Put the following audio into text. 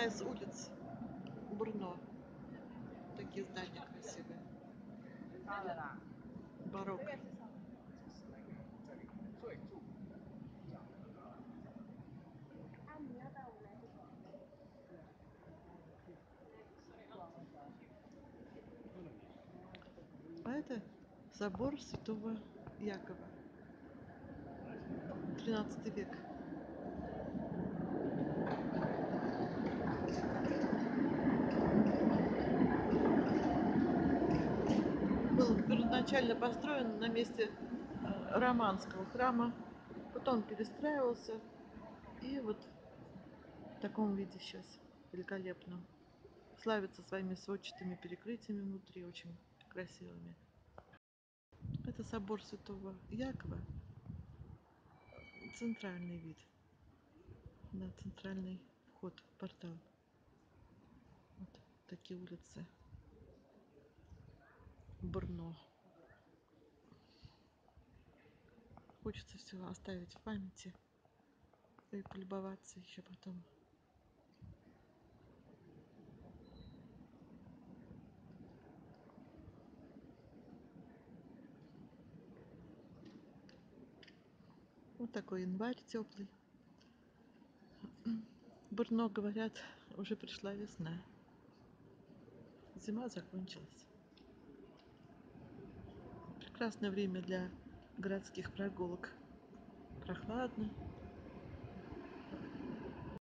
одна из улиц Брно. Такие здания красивые. Барокко. А это собор Святого Якова. Тринадцатый век. Был первоначально построен на месте э, романского храма, потом перестраивался и вот в таком виде сейчас великолепном. Славится своими сводчатыми перекрытиями внутри, очень красивыми. Это собор Святого Якова. Центральный вид. На центральный вход, портал. Вот такие улицы. Брно. Хочется все оставить в памяти и полюбоваться еще потом. Вот такой январь теплый. Брно, говорят, уже пришла весна. Зима закончилась. Прекрасное время для городских прогулок. Прохладно,